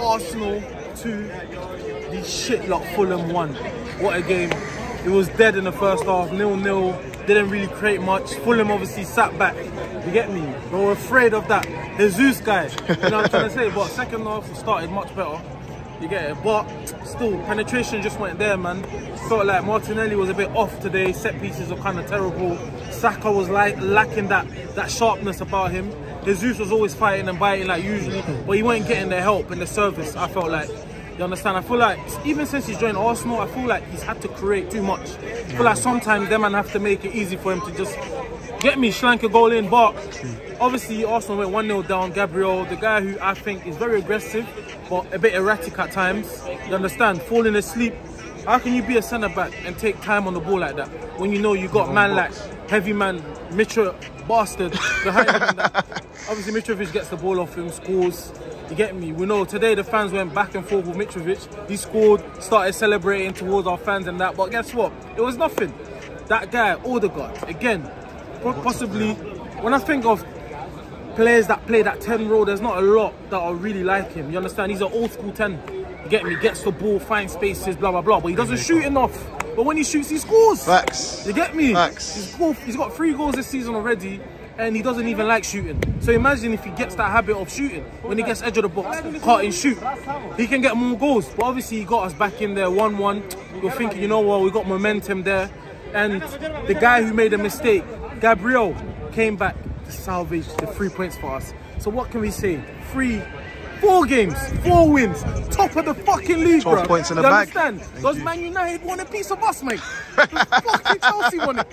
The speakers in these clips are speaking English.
Arsenal 2, the shit lot Fulham 1. What a game. It was dead in the first half, nil-nil. Didn't really create much. Fulham obviously sat back. You get me? They were afraid of that. Jesus guy. You know what I'm trying to say? But second half started much better. You get it? But still, penetration just went there, man. Felt like Martinelli was a bit off today. Set pieces were kind of terrible. Saka was like lacking that that sharpness about him. Jesus was always fighting and biting like usually, but he wasn't getting the help and the service. I felt like. You understand? I feel like even since he's joined Arsenal, I feel like he's had to create too much. I feel like sometimes them man have to make it easy for him to just get me slank a goal in. But obviously Arsenal went 1-0 down. Gabriel, the guy who I think is very aggressive, but a bit erratic at times. You understand? Falling asleep. How can you be a centre back and take time on the ball like that when you know you've got man like heavy man Mitra bastard behind him? Obviously Mitrovic gets the ball off him, scores. You get me? We know today the fans went back and forth with Mitrovic. He scored, started celebrating towards our fans and that. But guess what? It was nothing. That guy, Odegaard, again, possibly when I think of players that play that 10 role, there's not a lot that are really like him. You understand? He's an old school 10. You get me? Gets the ball, finds spaces, blah, blah, blah. But he doesn't shoot enough. But when he shoots, he scores. Facts. You get me? Facts. He's, scored, he's got three goals this season already. And he doesn't even like shooting. So imagine if he gets that habit of shooting. When he gets edge of the box, cut and shoot. He can get more goals. But obviously he got us back in there 1-1. You're thinking, you know what, we got momentum there. And the guy who made a mistake, Gabriel, came back to salvage the three points for us. So what can we say? Three, four games, four wins, top of the fucking league, 12 bro. points in the you bag. understand? Does Man United want a piece of us, mate? Does fucking Chelsea want it?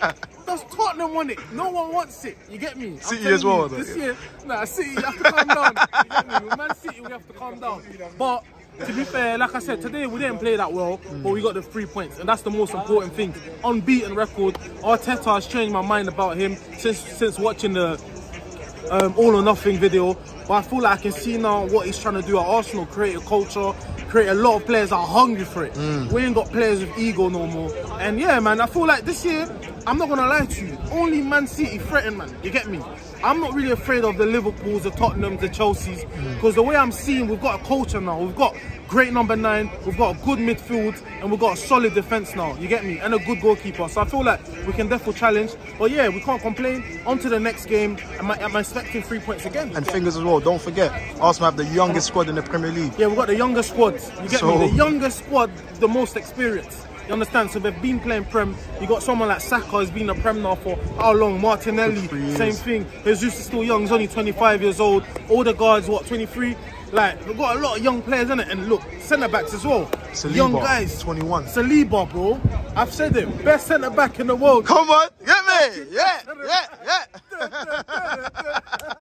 Does Tottenham want it? No one wants it. You get me? I'm City as well, you, though, This yeah. year, nah, City, you have to calm down. You get me? With Man City, we have to calm down. But to be fair, like I said, today we didn't play that well, but we got the three points, and that's the most important thing. Unbeaten record. Arteta has changed my mind about him since since watching the um, all or nothing video. But I feel like I can see now what he's trying to do at Arsenal, create a culture, create a lot of players that are hungry for it. We ain't got players with ego no more. And yeah, man, I feel like this year, I'm not gonna lie to you, only Man City threaten, man. You get me? I'm not really afraid of the Liverpools, the Tottenhams, the Chelseas, mm. because the way I'm seeing, we've got a culture now. We've got great number nine, we've got a good midfield, and we've got a solid defense now. You get me? And a good goalkeeper. So I feel like we can definitely challenge. But yeah, we can't complain. On to the next game. Am I, am I expecting three points again? And fingers as well, don't forget, Arsenal have the youngest squad in the Premier League. Yeah, we've got the youngest squad. You get So- me? The youngest squad, the most experience. You understand? So they've been playing Prem. You got someone like Saka who's been a Prem now for how long? Martinelli, same thing. Jesus is still young. He's only 25 years old. Odegaard's, what, 23? Like, we've got a lot of young players in it. And look, centre backs as well. Saliba, young guys. 21. Saliba, bro. I've said it. Best centre back in the world. Come on, get me! Yeah, yeah, yeah,